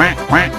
quack, quack.